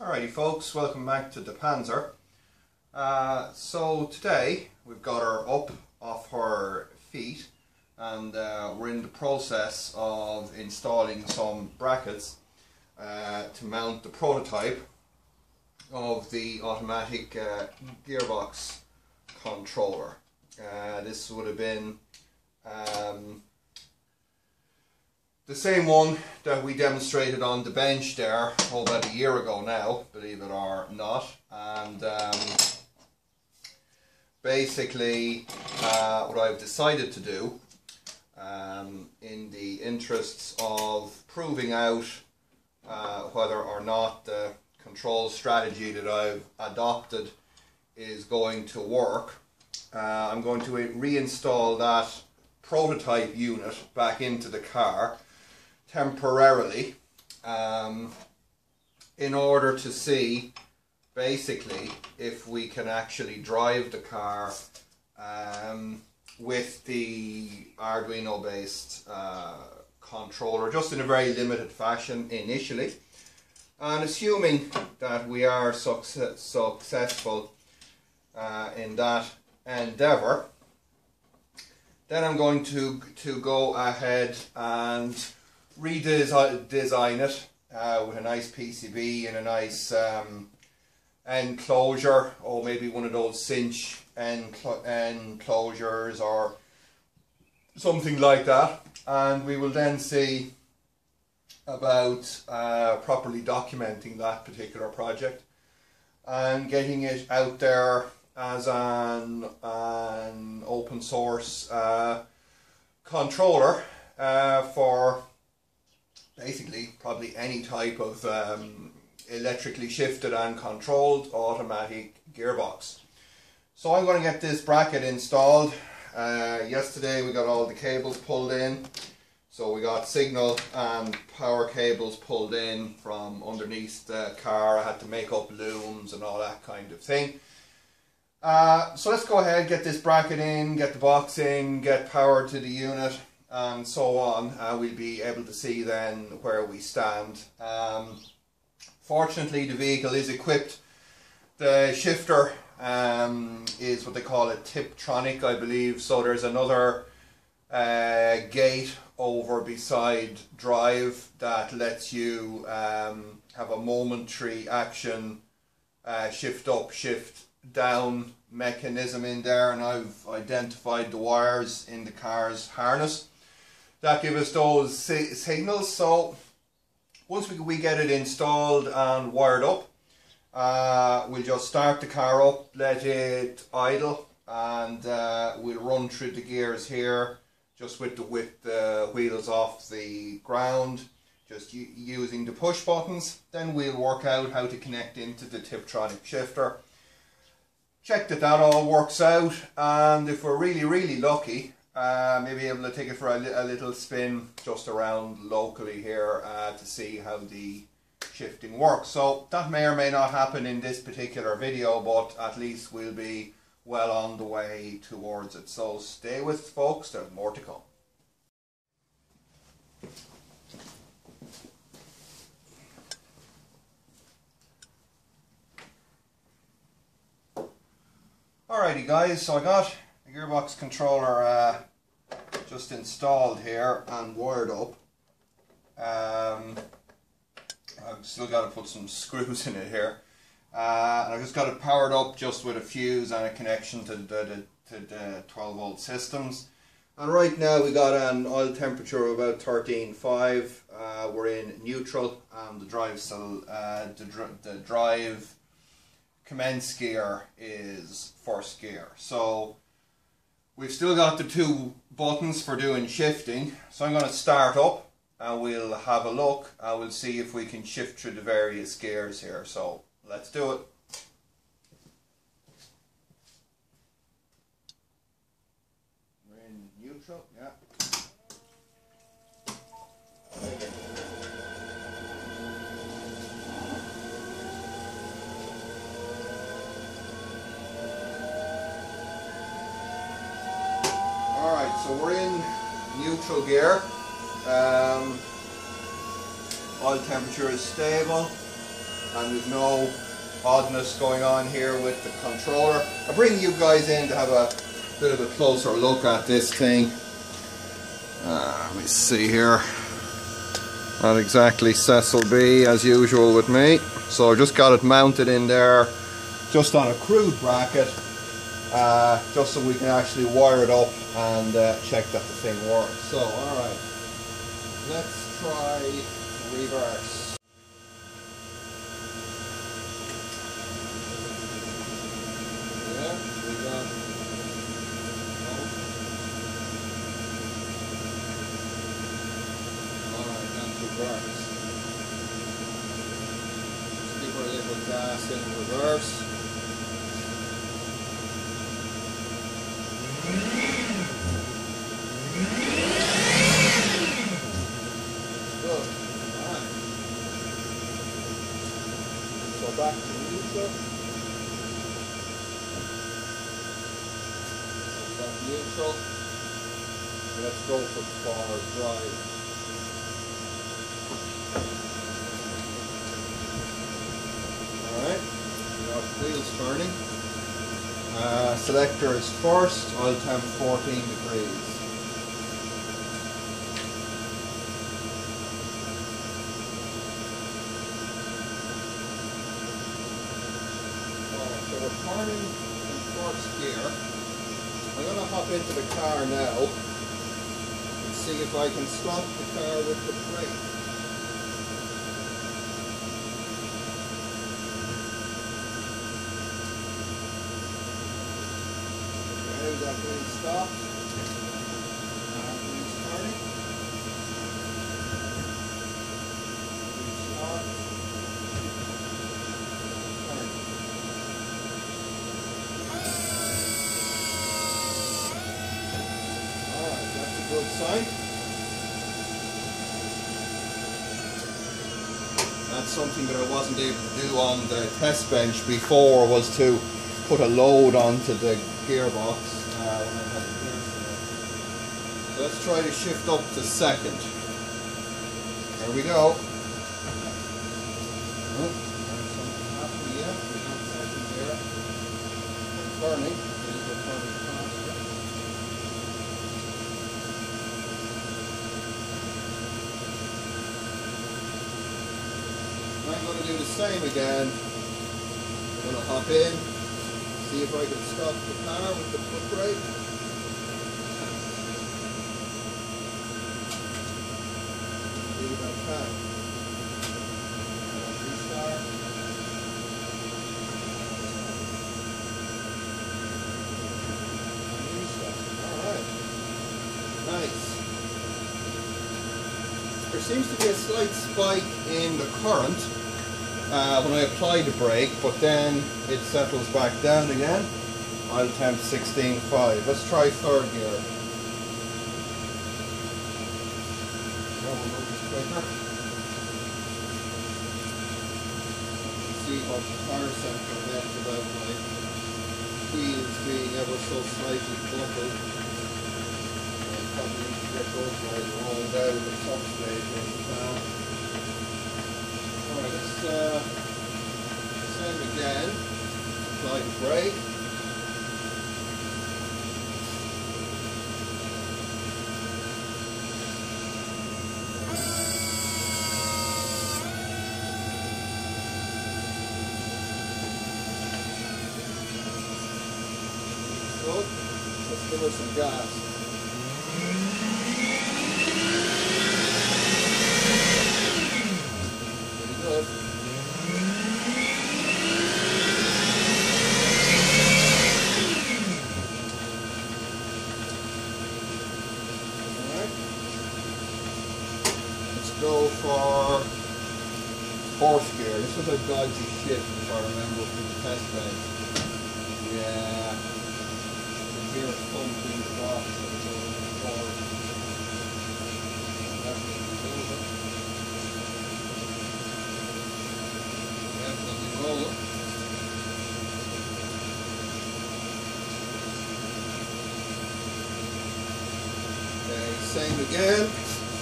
Alrighty folks, welcome back to the Panzer. Uh, so today we've got her up off her feet and uh, we're in the process of installing some brackets uh, to mount the prototype of the automatic uh, gearbox controller. Uh, this would have been um, the same one that we demonstrated on the bench there about a year ago now, believe it or not. And um, basically, uh, what I've decided to do, um, in the interests of proving out uh, whether or not the control strategy that I've adopted is going to work, uh, I'm going to reinstall that prototype unit back into the car temporarily um, in order to see basically if we can actually drive the car um, with the Arduino based uh, controller just in a very limited fashion initially. And assuming that we are success successful uh, in that endeavor then I'm going to to go ahead and redesign it uh, with a nice PCB and a nice um, enclosure or maybe one of those cinch enclosures or something like that. And we will then see about uh, properly documenting that particular project and getting it out there as an, an open source uh, controller uh, for basically probably any type of um, electrically shifted and controlled automatic gearbox. So I'm going to get this bracket installed. Uh, yesterday we got all the cables pulled in. So we got signal and power cables pulled in from underneath the car. I had to make up looms and all that kind of thing. Uh, so let's go ahead, get this bracket in, get the box in, get power to the unit and so on, uh, we'll be able to see then where we stand. Um, fortunately, the vehicle is equipped. The shifter um, is what they call a Tiptronic, I believe. So there's another uh, gate over beside drive that lets you um, have a momentary action uh, shift up, shift down mechanism in there and I've identified the wires in the car's harness that give us those signals. So once we, we get it installed and wired up, uh, we'll just start the car up, let it idle, and uh, we'll run through the gears here, just with the with the wheels off the ground, just using the push buttons. Then we'll work out how to connect into the Tiptronic shifter. Check that that all works out, and if we're really really lucky, uh, maybe able to take it for a, a, little spin just around locally here uh, to see how the shifting works. So that may or may not happen in this particular video, but at least we'll be well on the way towards it. So stay with folks, there's more to come. Alrighty guys, so I got the gearbox controller uh, just installed here and wired up. Um, I've still got to put some screws in it here. Uh, and I've just got it powered up just with a fuse and a connection to the, to the 12 volt systems. And right now we got an oil temperature of about 13.5. Uh, we're in neutral and the drive still, uh, the, the drive commence gear is first gear. So We've still got the two buttons for doing shifting. So I'm going to start up and we'll have a look and we'll see if we can shift through the various gears here. So let's do it. So we're in neutral gear. Um, oil temperature is stable. and we've no oddness going on here with the controller. I bring you guys in to have a bit of a closer look at this thing. Uh, let me see here. Not exactly Cecil B as usual with me. So I just got it mounted in there just on a crude bracket uh, just so we can actually wire it up and uh, check that the thing works. So alright, let's try reverse. That's reverse. Let's give her a little gas in reverse. Good. Alright. So back to neutral. Neutral. Let's go for far drive. Alright. Now wheels turning. Uh, selector is first, oil temp 14 degrees. So we're turning in first gear. I'm going to hop into the car now and see if I can stop the car with the brake. Okay, that being stopped. Now wheels turning. Wheels stop. Turn. Alright, sign. That's something that I wasn't able to do on the test bench before was to put a load onto the gearbox let's try to shift up to second. There we go. Oh, there's something happening yet. We got second here. We're turning. These are turning faster. I'm going to do the same again. I'm going to hop in, see if I can stop the car with the foot brake. See if I can. Restart. Restart. Alright. Nice. There seems to be a slight spike in the current uh, when I apply the brake, but then it settles back down again. I'll attempt 16.5. Let's try third gear. See what the center meant about my wheels being ever so slightly buckled. I probably need to get those guys rolled out can. Alright, let's uh, same. Apply the brake. Good. Let's give her some gas. Pretty good. Alright. Let's go for fourth was a dodgy shift if I remember from the test. Yeah. The the. Okay, same again.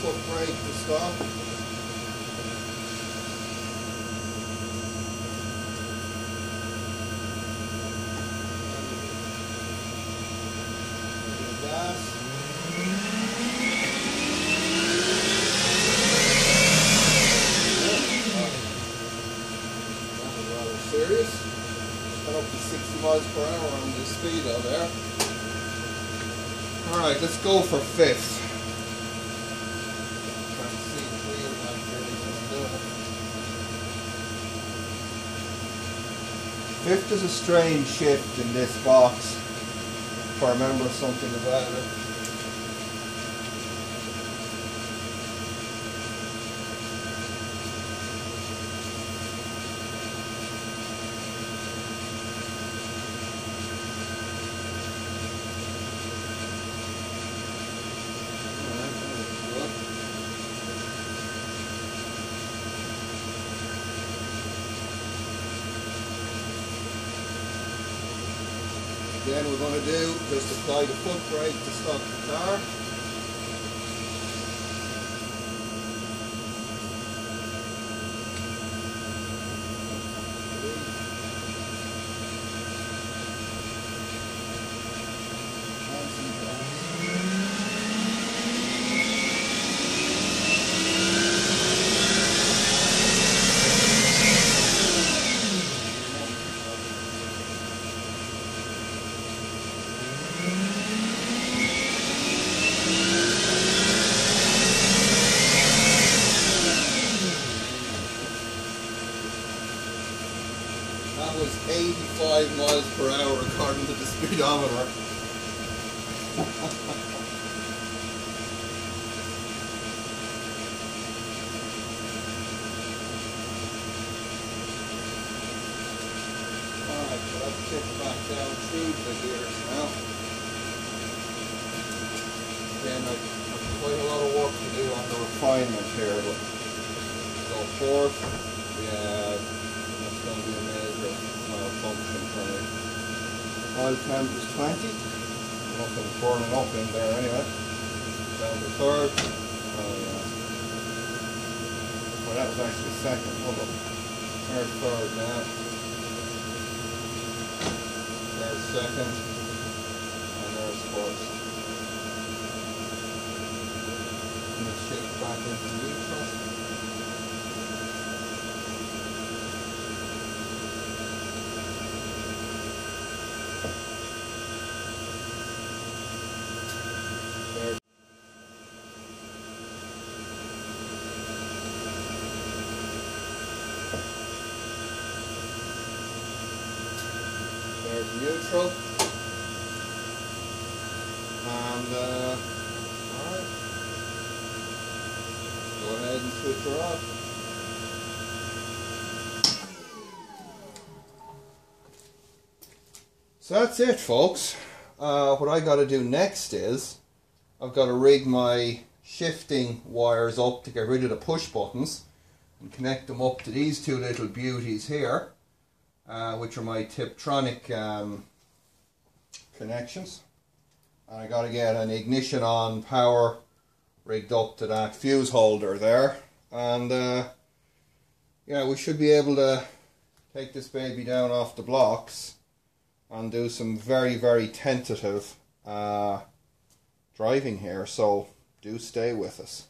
Foot brake to stop. gas. That was rather serious. Got up to 60 miles per hour on the speedo there. Alright, let's go for fifth. Fifth is a strange shift in this box. If I remember something about it. Again, we're going to do just apply the foot brake to stop the car. That was 85 miles per hour according to the speedometer. Alright, now. I've, quite a lot of work to do on the refinement here, but go forth. Yeah, going to be a major malfunction for me. Oil temp is 20. Nothing burning up in there anyway. Down to third. Oh yeah. Well, that was actually second. Hold up. There's third now. There's second. And there's first. Let's shift back into neutral. There. There's neutral. And, uh, alright. Go ahead and switch her off. So that's it, folks. Uh, what I got to do next is I've got to rig my shifting wires up to get rid of the push buttons and connect them up to these two little beauties here, uh, which are my Tiptronic um, connections. And I got to get an ignition on power rigged up to that fuse holder there. And uh, yeah, we should be able to take this baby down off the blocks and do some very, very tentative uh, driving here. So do stay with us.